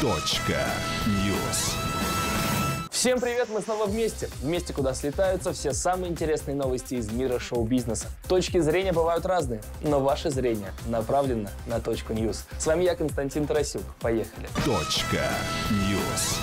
Точка. News. Всем привет, мы снова вместе. Вместе, куда слетаются все самые интересные новости из мира шоу-бизнеса. Точки зрения бывают разные, но ваше зрение направлено на точку News. С вами я, Константин Тарасюк. Поехали. Точка. News.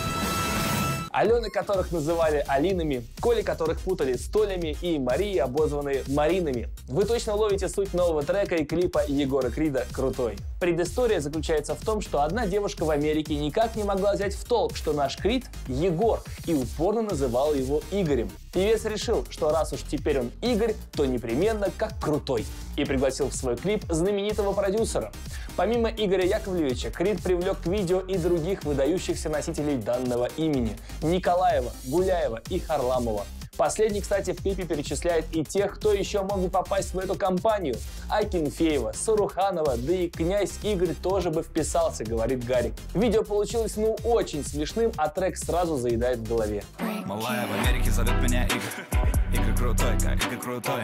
Алены, которых называли Алинами, Коли, которых путали с Толями и Марии, обозванные Маринами. Вы точно ловите суть нового трека и клипа Егора Крида «Крутой». Предыстория заключается в том, что одна девушка в Америке никак не могла взять в толк, что наш Крид – Егор, и упорно называла его Игорем. Певец решил, что раз уж теперь он Игорь, то непременно как Крутой, и пригласил в свой клип знаменитого продюсера. Помимо Игоря Яковлевича, Крид привлек к видео и других выдающихся носителей данного имени – Николаева, Гуляева и Харламова. Последний, кстати, в клипе перечисляет и тех, кто еще мог бы попасть в эту компанию. Акинфеева, Саруханова, да и князь Игорь тоже бы вписался, говорит Гарик. Видео получилось ну очень смешным, а трек сразу заедает в голове. Малая в Америке зовет меня Игорь Игорь крутой, как Игорь крутой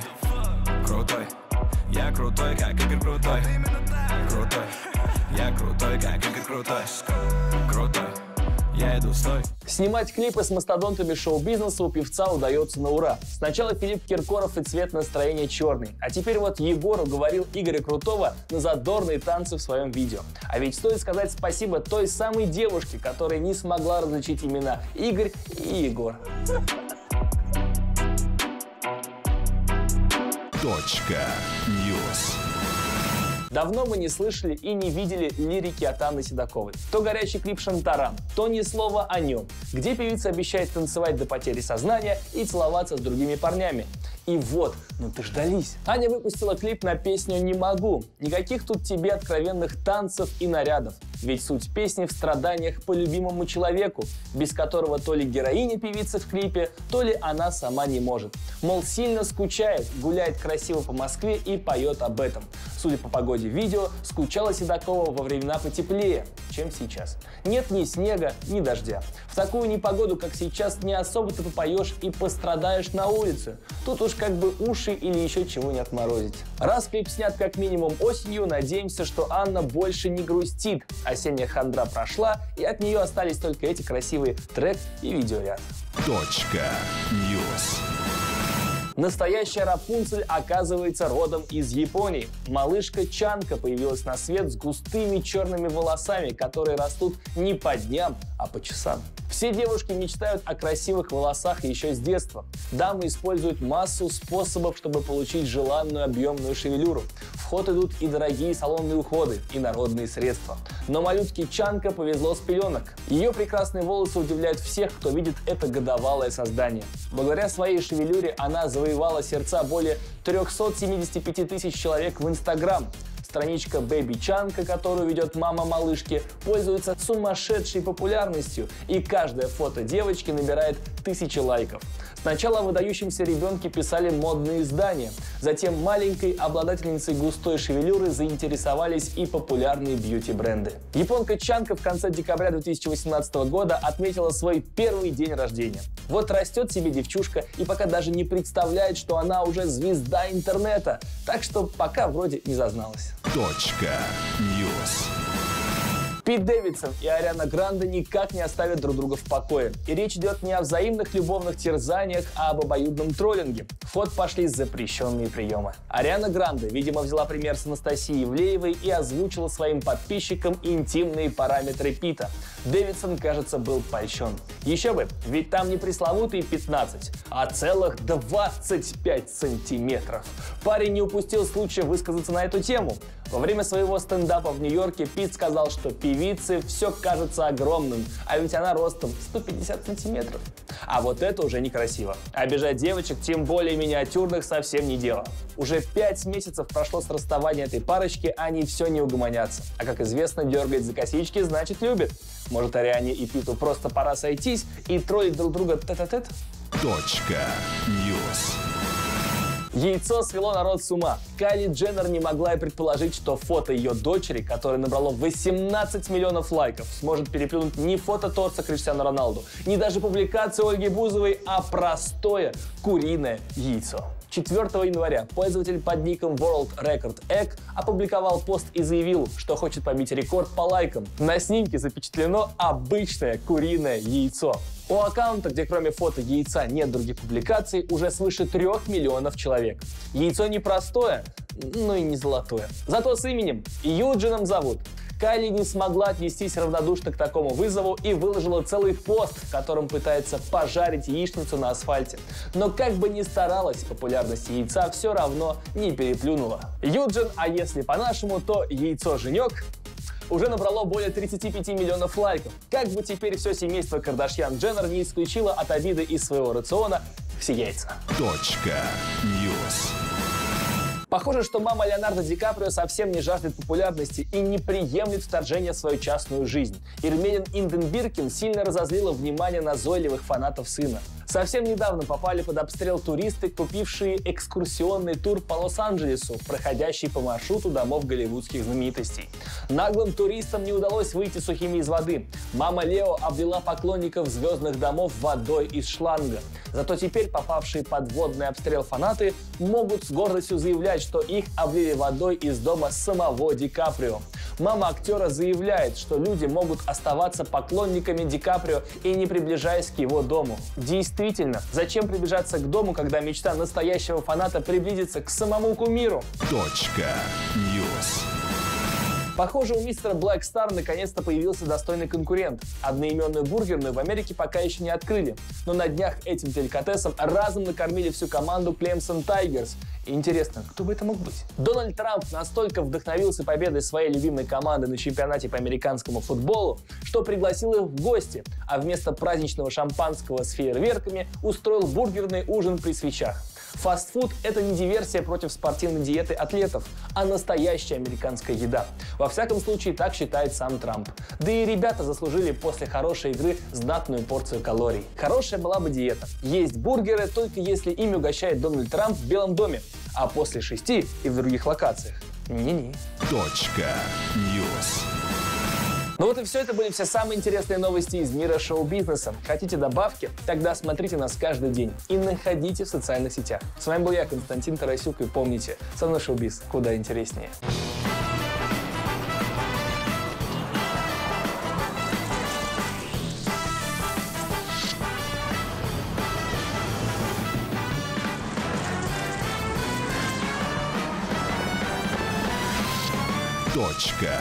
Крутой Я крутой, как Игорь крутой Крутой Я крутой, как Игорь крутой я иду, стой. Снимать клипы с мастодонтами шоу-бизнеса у певца удается на ура. Сначала Филипп Киркоров и цвет настроения черный, а теперь вот Егор уговорил Игоря Крутого на задорные танцы в своем видео. А ведь стоит сказать спасибо той самой девушке, которая не смогла различить имена Игорь и Егор. Точка. News. Давно мы не слышали и не видели лирики от Анны Седоковой. То горячий клип «Шантарам», то ни слова о нем, где певица обещает танцевать до потери сознания и целоваться с другими парнями. И вот, ну дождались. Аня выпустила клип на песню «Не могу». Никаких тут тебе откровенных танцев и нарядов. Ведь суть песни в страданиях по любимому человеку, без которого то ли героиня певицы в клипе, то ли она сама не может. Мол, сильно скучает, гуляет красиво по Москве и поет об этом. Судя по погоде видео, скучала Седокова во времена потеплее, чем сейчас. Нет ни снега, ни дождя. В такую непогоду, как сейчас, не особо ты попоешь и пострадаешь на улице. Тут уж как бы уши или еще чего не отморозить. Раз клип снят как минимум осенью, надеемся, что Анна больше не грустит. Осенняя хандра прошла, и от нее остались только эти красивые трек и видеоряд. Точка. News. Настоящая Рапунцель оказывается родом из Японии. Малышка Чанка появилась на свет с густыми черными волосами, которые растут не по дням, а по часам. Все девушки мечтают о красивых волосах еще с детства. Дамы используют массу способов, чтобы получить желанную объемную шевелюру. В ход идут и дорогие салонные уходы, и народные средства. Но малютке Чанка повезло с пеленок. Ее прекрасные волосы удивляют всех, кто видит это годовалое создание. Благодаря своей шевелюре она завоевала сердца более 375 тысяч человек в Инстаграм. Страничка Baby Чанка, которую ведет мама малышки, пользуется сумасшедшей популярностью, и каждое фото девочки набирает тысячи лайков. Сначала о выдающемся ребенке писали модные издания, затем маленькой обладательницей густой шевелюры заинтересовались и популярные бьюти-бренды. Японка Чанка в конце декабря 2018 года отметила свой первый день рождения. Вот растет себе девчушка и пока даже не представляет, что она уже звезда интернета, так что пока вроде не зазналась. News. Пит Дэвидсон и Ариана Гранде никак не оставят друг друга в покое. И речь идет не о взаимных любовных терзаниях, а об обоюдном троллинге. В ход пошли запрещенные приемы. Ариана Гранде, видимо, взяла пример с Анастасией Ивлеевой и озвучила своим подписчикам интимные параметры Пита. Дэвидсон, кажется, был польщен. Еще бы, ведь там не пресловутые 15, а целых 25 сантиметров. Парень не упустил случая высказаться на эту тему. Во время своего стендапа в Нью-Йорке Пит сказал, что певице все кажется огромным, а ведь она ростом 150 сантиметров. А вот это уже некрасиво. Обижать девочек, тем более миниатюрных, совсем не дело. Уже пять месяцев прошло с расставания этой парочки, они все не угомонятся. А как известно, дергать за косички значит любит. Может, Ариане и Питу просто пора сойтись и троллить друг друга тет-а-тет? Точка. News. Яйцо свело народ с ума. Кайли Дженнер не могла и предположить, что фото ее дочери, которое набрало 18 миллионов лайков, сможет переплюнуть не фото торца Криштиану Роналду, не даже публикация Ольги Бузовой, а простое куриное яйцо. 4 января пользователь под ником World Record Egg опубликовал пост и заявил, что хочет побить рекорд по лайкам. На снимке запечатлено обычное куриное яйцо. У аккаунта, где кроме фото яйца нет других публикаций, уже свыше трех миллионов человек. Яйцо не простое, но и не золотое. Зато с именем Юджином зовут. Кайли не смогла отнестись равнодушно к такому вызову и выложила целый пост, в котором пытается пожарить яичницу на асфальте. Но как бы ни старалась, популярность яйца все равно не переплюнула. Юджин, а если по-нашему, то яйцо-женек, уже набрало более 35 миллионов лайков. Как бы теперь все семейство Кардашьян Дженнер не исключило от обиды из своего рациона все яйца. Точка. News. Похоже, что мама Леонардо Ди Каприо совсем не жаждет популярности и не приемлет вторжения в свою частную жизнь. Ирмелин Инденбиркен сильно разозлила внимание назойливых фанатов сына. Совсем недавно попали под обстрел туристы, купившие экскурсионный тур по Лос-Анджелесу, проходящий по маршруту домов голливудских знаменитостей. Наглым туристам не удалось выйти сухими из воды. Мама Лео облила поклонников звездных домов водой из шланга. Зато теперь попавшие под водный обстрел фанаты могут с гордостью заявлять, что их облили водой из дома самого Ди Каприо. Мама актера заявляет, что люди могут оставаться поклонниками Ди Каприо и не приближаясь к его дому. Действительно, зачем приближаться к дому, когда мечта настоящего фаната приблизится к самому кумиру? Точка. News. Похоже, у мистера Black Star наконец-то появился достойный конкурент. Одноименную бургерную в Америке пока еще не открыли. Но на днях этим деликатесом разом накормили всю команду Clemson Tigers. Интересно, кто бы это мог быть? Дональд Трамп настолько вдохновился победой своей любимой команды на чемпионате по американскому футболу, что пригласил их в гости, а вместо праздничного шампанского с фейерверками устроил бургерный ужин при свечах. Фастфуд – это не диверсия против спортивной диеты атлетов, а настоящая американская еда. Во всяком случае, так считает сам Трамп. Да и ребята заслужили после хорошей игры знатную порцию калорий. Хорошая была бы диета. Есть бургеры только если ими угощает Дональд Трамп в Белом доме, а после шести и в других локациях. Не-не. Точка. News. Ну вот и все, это были все самые интересные новости из мира шоу-бизнеса. Хотите добавки? Тогда смотрите нас каждый день и находите в социальных сетях. С вами был я, Константин Тарасюк, и помните, со мной шоу-биз куда интереснее. Точка.